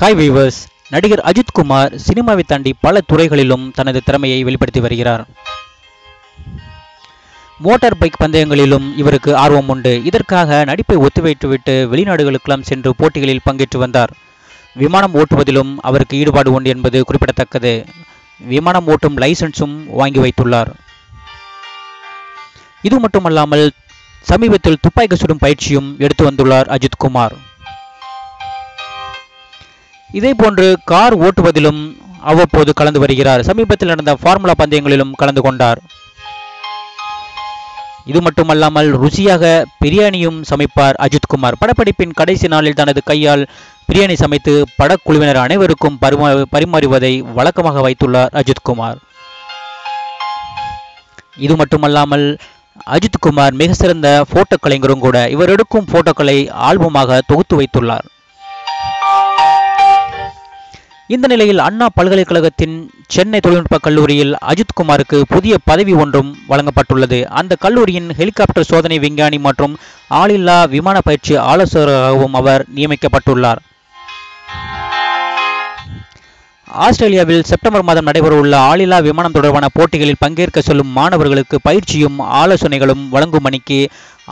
Hi viewers நடிகர் அஜித்குமார் சினிமாவை தாண்டி பல துறைகளிலும் தனது திறமையை வெளிப்படுத்தி வருகிறார். மோட்டார் பைக் பந்தயங்களிலும் இவருக்கு ஆர்வம் உண்டு. இதற்காக நடிப்பை ஒத்திவைத்துவிட்டு வெளிநாடுகளுக்கெல்லாம் சென்று போட்டிகளில் பங்கேற்று வந்தார். விமானம் ஓட்டுவதிலும் அவருக்கு ஈடுபாடு உண்டு என்பது குறிப்பிடத்தக்கது. விமானம் ஓட்டும் லைசன்ஸும் வாங்கி வைத்துள்ளார். இது மட்டுமல்லாமல் சமீபத்தில் துப்பாக்கி சுடும் பயிற்சியும் எடுத்து வந்துள்ளார் அஜித்குமார் இதேபோன்று கார் ஓட்டுவதிலும் அவ்வப்போது கலந்து வருகிறார். சமீபத்தில் நடந்த ஃபார்முலா பந்தயங்களிலும் கலந்து கொண்டார். இது மட்டுமல்லாமல் ருசியாக பிரியாணியும் சமைப்பார் அஜித் குமார். படப்பிடிப்பின் கடைசி நாளில் தனது கையால் பிரியாணி சமைத்து படக்குழுவினர் அனைவருக்கும் பரிமா பரிமாறுவதை வழக்கமாக வைத்துள்ளார் அஜித்குமார் இது மட்டுமல்லாமல் அஜித்குமார் மிக சிறந்த போட்டோ கலைஞரும் கூட. இவர் எடுக்கும் போட்டோக்களை ஆல்பமாக தொகுத்து வைத்துள்ளார். இந்த நிலையில் அண்ணா பல்கலைக்கழகத்தின் சென்னை தொழில்நுட்ப கல்லூரியில் அஜித் குமாருக்கு புதிய பதவி ஒன்றும் வழங்கப்பட்டுள்ளது. அந்த கல்லூரியின் ஹெலிகாப்டர் சோதனை விஞ்ஞானி மற்றும் ஆளில்லா விமான பயிற்சி ஆலோசகராகவும் அவர் நியமிக்கப்பட்டுள்ளார். ஆஸ்திரேலியாவில் செப்டம்பர் மாதம் நடைபெறவுள்ள ஆளில்லா விமானம் தொடர்பான போட்டிகளில் பங்கேற்க செல்லும் மாணவர்களுக்கு பயிற்சியும் ஆலோசனைகளும் வழங்கும் பணிக்கு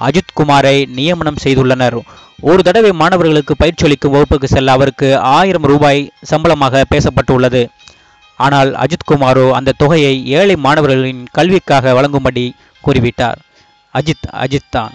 அஜித் குமாரை நியமனம் செய்துள்ளனர். ஒரு தடவை மாணவர்களுக்கு பயிற்சி அளிக்கும் வகுப்புக்கு செல்ல அவருக்கு ஆயிரம் ரூபாய் சம்பளமாக பேசப்பட்டுள்ளது. ஆனால் அஜித் குமாரோ அந்த தொகையை ஏழை மாணவர்களின் கல்விக்காக வழங்கும்படி கூறிவிட்டார். அஜித் அஜித் தான்